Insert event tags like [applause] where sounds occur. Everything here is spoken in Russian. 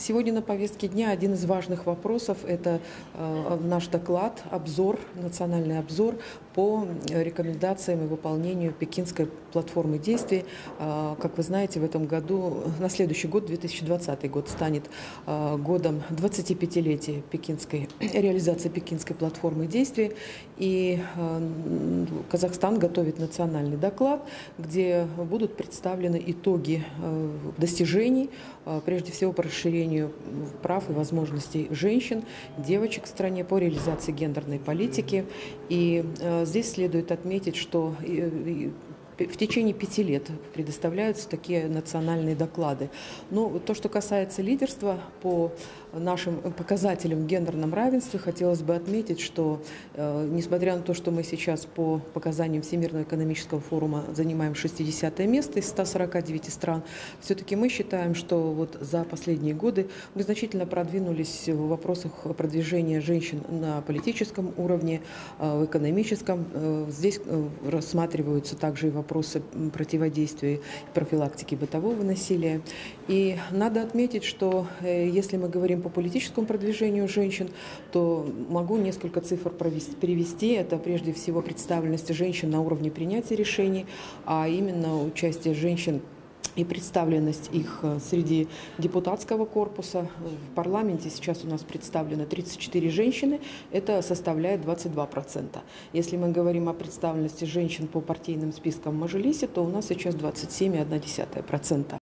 Сегодня на повестке дня один из важных вопросов – это э, наш доклад, обзор, национальный обзор по рекомендациям и выполнению пекинской платформы действий. Э, как вы знаете, в этом году, на следующий год, 2020 год, станет э, годом 25-летия пекинской, [coughs] реализации пекинской платформы действий. И Казахстан готовит национальный доклад, где будут представлены итоги достижений, прежде всего по расширению расширению прав и возможностей женщин, девочек в стране по реализации гендерной политики. И э, здесь следует отметить, что в течение пяти лет предоставляются такие национальные доклады. Но то, что касается лидерства по нашим показателям гендерном равенстве, хотелось бы отметить, что э, несмотря на то, что мы сейчас по показаниям Всемирного экономического форума занимаем 60 место из 149 стран, все-таки мы считаем, что вот за последние годы мы значительно продвинулись в вопросах продвижения женщин на политическом уровне, э, в экономическом. Э, здесь рассматриваются также и вопросы вопросы противодействия профилактики бытового насилия. И надо отметить, что э, если мы говорим по политическому продвижению женщин, то могу несколько цифр привести. Это прежде всего представленность женщин на уровне принятия решений, а именно участие женщин и представленность их э, среди депутатского корпуса. В парламенте сейчас у нас представлено 34 женщины, это составляет 22%. Если мы говорим о представленности женщин по партийным спискам в Мажилисе, то у нас сейчас 27,1%.